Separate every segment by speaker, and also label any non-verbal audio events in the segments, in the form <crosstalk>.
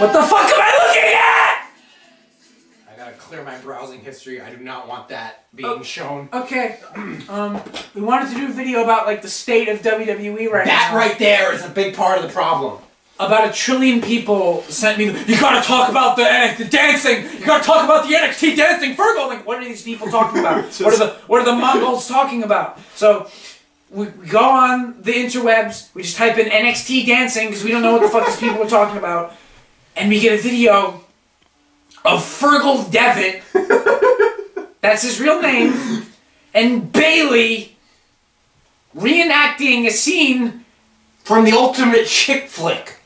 Speaker 1: What the fuck am I looking at?
Speaker 2: I gotta clear my browsing history. I do not want that being
Speaker 1: Oh.
Speaker 2: shown.
Speaker 1: Okay, um, we wanted to do a video about like the state of WWE right
Speaker 2: That
Speaker 1: now.
Speaker 2: That right there is a big part of the problem.
Speaker 1: About a trillion people sent me. You gotta talk about the the dancing. You gotta talk about the NXT dancing. Virgo, like, what are these people talking about? <laughs> what are the what are the Mongols talking about? So. We, we go on the interwebs, we just type in NXT dancing because we don't know what the fuck these people are talking about, and we get a video of Fergal Devitt, <laughs> that's his real name, and Bayley reenacting a scene
Speaker 2: From the ultimate chick flick.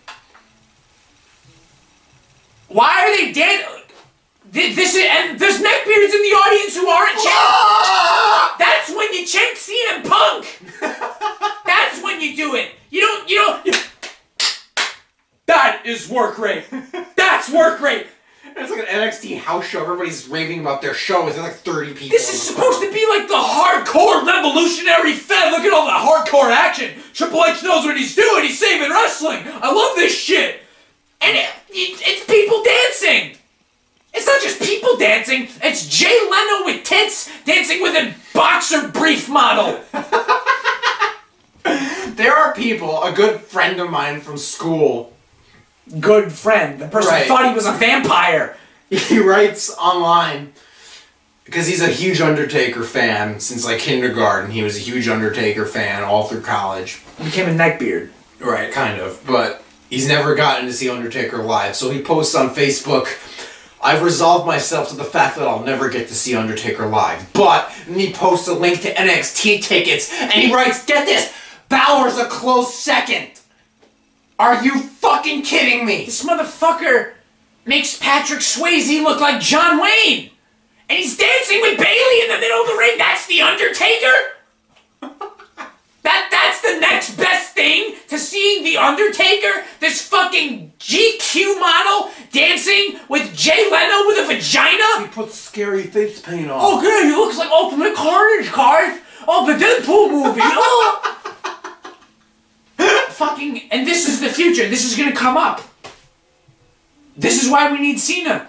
Speaker 1: Why are they dead? This is and there's neckbeards in the audience who aren't
Speaker 2: Ah!
Speaker 1: checked. That's when you check CM Punk. <laughs> That's when you do it. You don't. You don't. That is work rate. That's work rate.
Speaker 2: It's like an NXT house show. Everybody's raving about their show. Is There's like 30 people.
Speaker 1: This is supposed to be like the hardcore revolutionary fed. Look at all the hardcore action. Triple H knows what he's doing. He's saving wrestling. I love this shit. And it, it, it's people dancing. It's not just people dancing. It's Jay Leno with tits dancing with a boxer brief model. <laughs>
Speaker 2: There are people, a good friend of mine from school,
Speaker 1: Good friend. The person
Speaker 2: Right.
Speaker 1: thought he was a vampire. <laughs>
Speaker 2: he writes online because he's a huge Undertaker fan since like kindergarten. He was a huge Undertaker fan all through college.
Speaker 1: He became a neckbeard.
Speaker 2: Right, kind of. But he's never gotten to see Undertaker live, so he posts on Facebook. I've resolved myself to the fact that I'll never get to see Undertaker live. But he posts a link to NXT tickets, and he writes, "Get this, Balor's a close second. Are you fucking kidding me?"
Speaker 1: This motherfucker makes Patrick Swayze look like John Wayne. And he's dancing with Bayley in the middle of the ring. That's the Undertaker? <laughs> that that's the next best thing to seeing the Undertaker? This fucking GQ model dancing with Jay Leno with a vagina?
Speaker 2: He puts scary face paint on.
Speaker 1: Oh good, he looks like Ultimate Carnage card. Oh, the Deadpool movie. <laughs> Oh. Fucking, and this is the future. This is gonna come up. This is why we need Cena.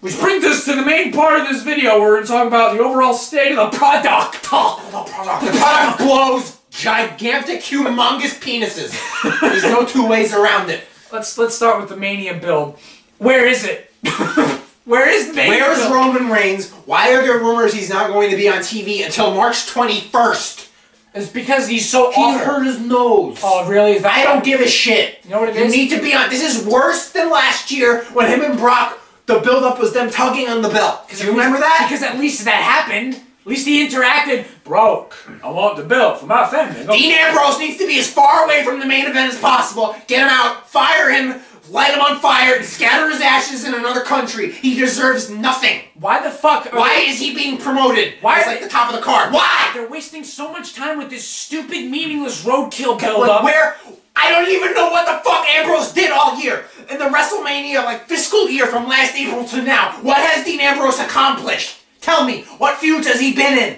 Speaker 1: Which brings us to the main part of this video where we're gonna about the overall state of the product. Oh, the product.
Speaker 2: The product blows gigantic, humongous penises. There's no two ways around it.
Speaker 1: Let's let's start with the Mania build. Where is it? <laughs> Where is the Mania
Speaker 2: Where is? Roman Reigns? Why are there rumors he's not going to be on TV until March 21st?
Speaker 1: It's because he's so
Speaker 2: He
Speaker 1: awful.
Speaker 2: hurt his nose.
Speaker 1: Oh, really?
Speaker 2: I don't give a shit.
Speaker 1: You know what it
Speaker 2: you
Speaker 1: is?
Speaker 2: need to be on. This is worse than last year when him and Brock. The build-up was them tugging on the belt. Do you remember that?
Speaker 1: Because at least that happened. At least he interacted. Broke. I want the bill for my family.
Speaker 2: Dean Ambrose needs to be as far away from the main event as possible. Get him out, fire him, light him on fire, and scatter his ashes in another country. He deserves nothing.
Speaker 1: Why the fuck?
Speaker 2: Why
Speaker 1: they-
Speaker 2: is he being promoted?
Speaker 1: Why are
Speaker 2: like the top of the card. Why?
Speaker 1: They're wasting so much time with this stupid, meaningless roadkill build-up.
Speaker 2: where? I don't even know what the fuck Ambrose did all year. In the WrestleMania, like, fiscal year from last April to now, what has Dean Ambrose accomplished? Tell me, what feuds has he been in?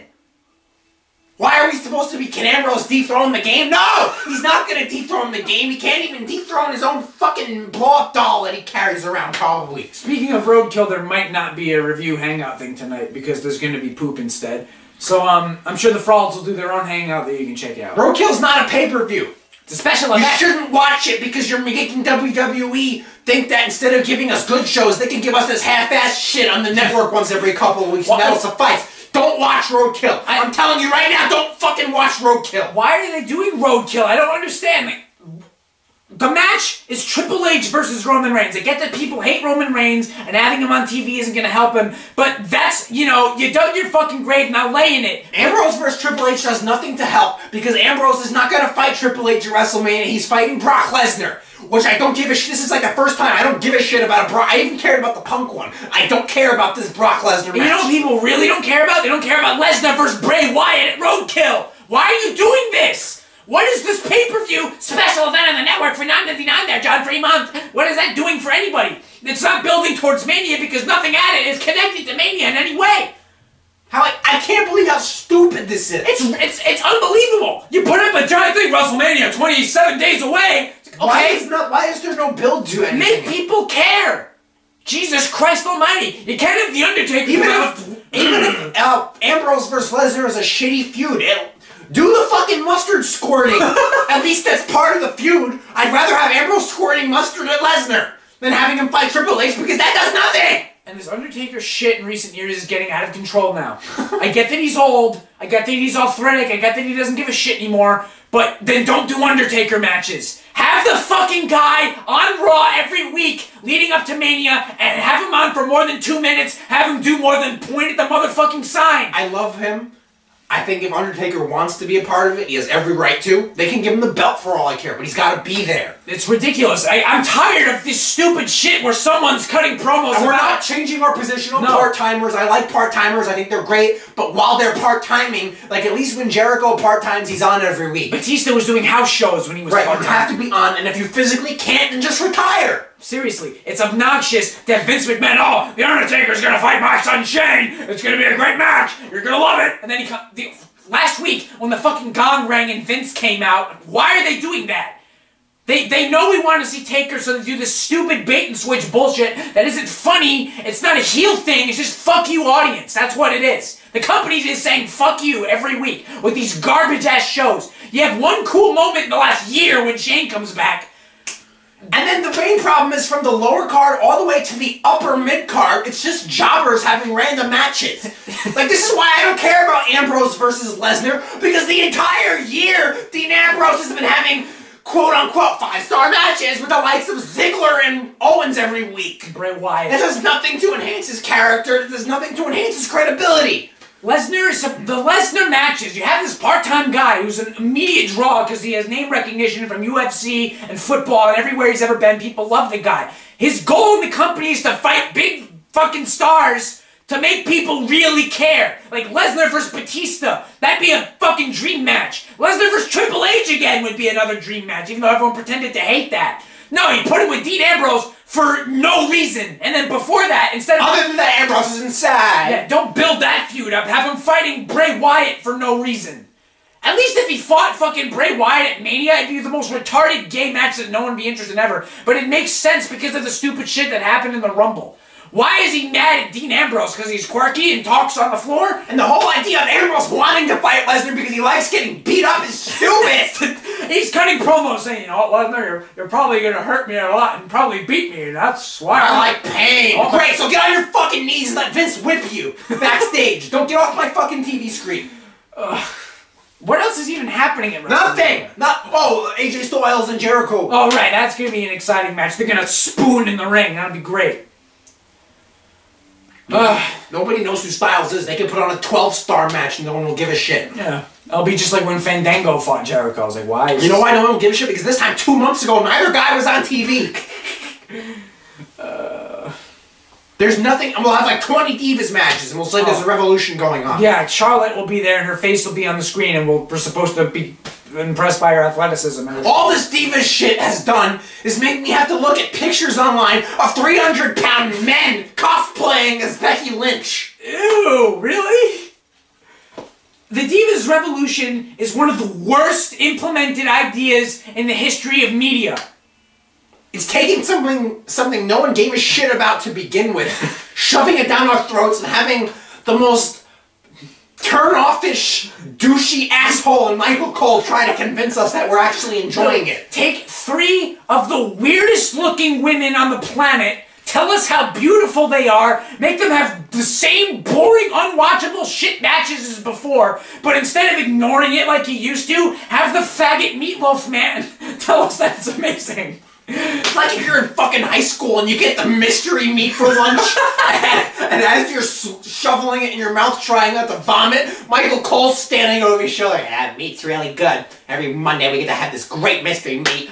Speaker 2: Why are we supposed to be, can Ambrose dethrone the game? No! He's not gonna dethrone the game. He can't even dethrone his own fucking blow-up doll that he carries around, probably.
Speaker 1: Speaking of roadkill, there might not be a review hangout thing tonight because there's going to be poop instead. So um, I'm sure the frauds will do their own hangout that you can check out.
Speaker 2: Roadkill's not a pay-per-view.
Speaker 1: It's a special event.
Speaker 2: You shouldn't watch it because you're making WWE think that instead of giving us good shows, they can give us this half-ass shit on the network once every couple of weeks, and that'll suffice. Don't watch Roadkill.
Speaker 1: I-
Speaker 2: I'm telling you right now, don't fucking watch Roadkill.
Speaker 1: Why are they doing roadkill? I don't understand. The match is Triple H versus Roman Reigns. I get that people hate Roman Reigns and having him on TV isn't going to help him, but that's, you know, you dug your fucking grave, now lay in it.
Speaker 2: Ambrose versus Triple H does nothing to help because Ambrose is not going to fight Triple H at WrestleMania. He's fighting Brock Lesnar, which I don't give a shit. This is like the first time I don't give a shit about a Brock. I even cared about the Punk one. I don't care about this Brock Lesnar match.
Speaker 1: You know what people really don't care about? They don't care about Lesnar versus Bray Wyatt at Roadkill. Why are you doing this? What is this pay-per-view special event on the network for $9.99 there, John Fremont? What is that doing for anybody? It's not building towards Mania because nothing at it is connected to Mania in any way.
Speaker 2: How I, I can't believe how stupid this is.
Speaker 1: It's it's it's unbelievable. You put up a giant thing, WrestleMania, 27 days away. Like,
Speaker 2: Why is not? Why is there no build to anything?
Speaker 1: Make people care. Jesus Christ Almighty! You can't have the Undertaker
Speaker 2: Even if, even if <clears throat> uh, Ambrose versus Lesnar is a shitty feud, it, do the fucking mustard squirting. <laughs> at least that's part of the feud. I'd rather have Ambrose squirting mustard at Lesnar than having him fight Triple H because that does nothing.
Speaker 1: And this Undertaker shit in recent years is getting out of control now. I get that he's old. I get that he's arthritic. I get that he doesn't give a shit anymore. But then don't do Undertaker matches. Have the fucking guy on Raw every week leading up to Mania and have him on for more than two minutes. Have him do more than point at the motherfucking sign.
Speaker 2: I love him. I think if Undertaker wants to be a part of it, he has every right to. They can give him the belt for all I care, but he's got to be there.
Speaker 1: It's ridiculous. I, I'm tired of this stupid shit where someone's cutting promos
Speaker 2: And we're
Speaker 1: about-
Speaker 2: not changing our position on
Speaker 1: No.
Speaker 2: part timers. I like part timers. I think they're great. But while they're part timing, like at least when Jericho part times, he's on every week.
Speaker 1: Batista was doing house shows when he was
Speaker 2: Right, you
Speaker 1: part-time.
Speaker 2: have to be on, and if you physically can't, then just retire.
Speaker 1: Seriously, it's obnoxious that Vince McMahon, oh, The Undertaker's gonna fight my son Shane. It's gonna be a great match. You're gonna love it. And then he come, the, last week when the fucking gong rang and Vince came out, why are they doing that? They, they know we want to see Taker, so they do this stupid bait and switch bullshit that isn't funny. It's not a heel thing. It's just fuck you, audience. That's what it is. The company is saying fuck you every week with these garbage ass shows. You have one cool moment in the last year when Shane comes back.
Speaker 2: And then the main problem is from the lower card all the way to the upper mid card, it's just jobbers having random matches. like, this is why I don't care about Ambrose versus Lesnar, because the entire year, Dean Ambrose has been having quote unquote five star matches with the likes of Ziggler and Owens every week.
Speaker 1: Bray Wyatt.
Speaker 2: It does nothing to enhance his character, it does nothing to enhance his credibility.
Speaker 1: Lesnar is the Lesnar matches. You have this part-time guy who's an immediate draw because he has name recognition from UFC and football and everywhere he's ever been. People love the guy. His goal in the company is to fight big fucking stars to make people really care. Like Lesnar versus Batista, that'd be a fucking dream match. Lesnar versus Triple H again would be another dream match, even though everyone pretended to hate that. No, he put him with Dean Ambrose for no reason, and then before that, instead of
Speaker 2: Other than that, Ambrose is inside.
Speaker 1: yeah, don't build that feud up. Have him fighting Bray Wyatt for no reason. At least if he fought fucking Bray Wyatt at Mania, it'd be the most retarded gay match that no one would be interested in ever. But it makes sense because of the stupid shit that happened in the Rumble. Why is he mad at Dean Ambrose? Because he's quirky and talks on the floor?
Speaker 2: And the whole idea of Ambrose wanting to fight Lesnar because he likes getting beat up is stupid. <laughs>
Speaker 1: He's cutting promos saying, oh, Lesnar, you're, you're probably going to hurt me a lot and probably beat me. That's why
Speaker 2: I like pain.
Speaker 1: Oh.
Speaker 2: Great, so get on your fucking knees and let Vince whip you backstage. Don't get off my fucking TV screen. Ugh.
Speaker 1: What else is even happening at WrestleMania?
Speaker 2: Nothing. Not. Oh, AJ Styles and Jericho.
Speaker 1: Oh, right, that's going to be an exciting match. They're going to spoon in the ring. That'll be great. Ugh.
Speaker 2: Nobody knows who Styles is. They can put on a 12 star match and no one will give a shit.
Speaker 1: Yeah. It'll be just like when Fandango fought Jericho. I was like, why? Is
Speaker 2: You know why no one will give a shit? Because this time, two months ago, neither guy was on TV. <laughs> Uh, there's nothing. We'll have like 20 Divas matches and we'll say there's a oh. revolution going on.
Speaker 1: Yeah, Charlotte will be there and her face will be on the screen and we'll, we're supposed to be impressed by her athleticism. And
Speaker 2: All this diva shit has done is make me have to look at pictures online of 300 pound men cosplaying as Becky Lynch.
Speaker 1: Ew, really? The Divas Revolution is one of the worst implemented ideas in the history of media.
Speaker 2: It's taking something something no one gave a shit about to begin with, <laughs> shoving it down our throats and having the most turn off offish, douchey asshole and Michael Cole try to convince us that we're actually enjoying it.
Speaker 1: Take three of the weirdest looking women on the planet, tell us how beautiful they are, make them have the same boring, unwatchable shit matches as before, but instead of ignoring it like you used to, have the faggot meatloaf man <laughs> tell us that it's amazing.
Speaker 2: It's like if you're in fucking high school and you get the mystery meat for lunch, <laughs> and, as you're shoveling it in your mouth, trying not to vomit, Michael Cole's standing over your shoulder. Ah, meat's really good. Every Monday we get to have this great mystery meat.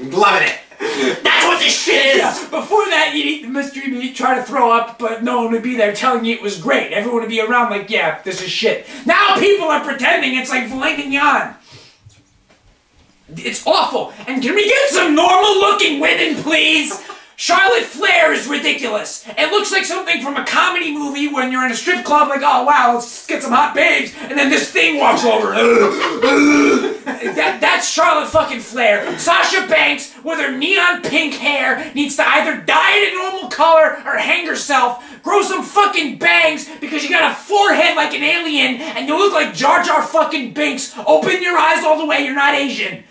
Speaker 2: Loving it. That's what this shit is.
Speaker 1: Before that, you'd eat the mystery meat, try to throw up, but no one would be there telling you it was great. Everyone would be around like, yeah, this is shit. Now people are pretending it's like filet mignon. It's awful. And can we get some normal looking women, please? Charlotte Flair is ridiculous. It looks like something from a comedy movie when you're in a strip club, like, oh wow, let's get some hot babes, and then this thing walks over. <laughs> that, that's Charlotte fucking Flair. Sasha Banks, with her neon pink hair, needs to either dye it a normal color or hang herself, grow some fucking bangs because you got a forehead like an alien and you look like Jar Jar fucking Binks. Open your eyes all the way, you're not Asian.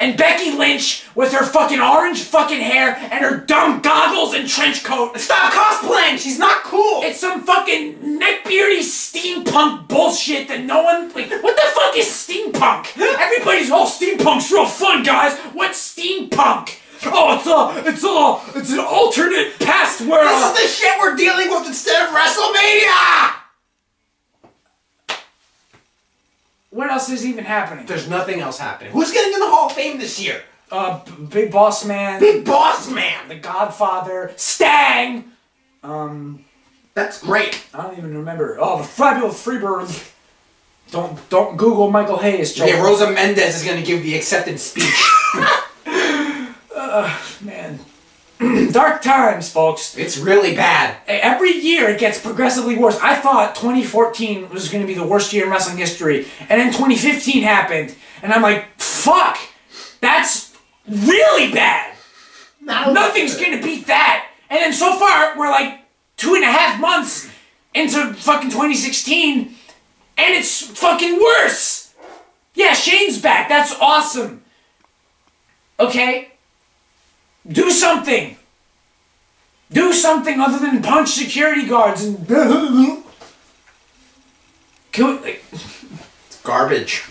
Speaker 1: And Becky Lynch with her fucking orange fucking hair and her dumb goggles and trench coat.
Speaker 2: Stop cosplaying! She's not cool!
Speaker 1: It's some fucking neckbeardy steampunk bullshit that no one like. What the fuck is steampunk? Everybody's all steampunk's real fun, guys. What's steampunk? Oh, it's a, it's a, it's an alternate past where. uh,
Speaker 2: This is the shit we're dealing with instead of WrestleMania!
Speaker 1: What else is even happening?
Speaker 2: There's nothing else happening. Who's getting in the Hall of Fame this year?
Speaker 1: Uh, Big Boss Man,
Speaker 2: Big Boss Man!
Speaker 1: The Godfather, Stang. Um,
Speaker 2: That's great.
Speaker 1: I don't even remember. Oh, the Fabulous Freebirds. Don't don't Google Michael Hayes, children.
Speaker 2: Rosa Mendes is gonna give the acceptance speech. <laughs>
Speaker 1: Man, <clears throat> dark times, folks.
Speaker 2: it's really bad.
Speaker 1: Every year it gets progressively worse. I thought 2014 was going to be the worst year in wrestling history, and then 2015 happened, and I'm like, fuck, that's really bad. Nothing's going to beat that. And then so far we're like two and a half months into fucking 2016, and it's fucking worse. Yeah, Shane's back. That's awesome. Okay. Do something. Do something other than punch security guards and. <laughs> Can we, like,
Speaker 2: Garbage.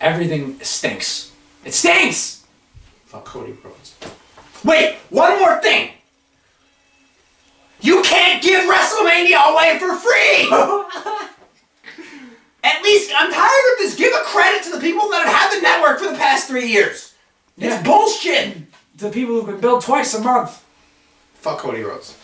Speaker 1: everything stinks. It stinks.
Speaker 2: Fuck Cody Rhodes. Wait, one more thing! You can't give WrestleMania away for free! <laughs> At least, I'm tired of this. Give a credit to the people that have had the network for the past three years.
Speaker 1: Yeah.
Speaker 2: It's bullshit!
Speaker 1: The people who can build twice a month.
Speaker 2: Fuck Cody Rhodes.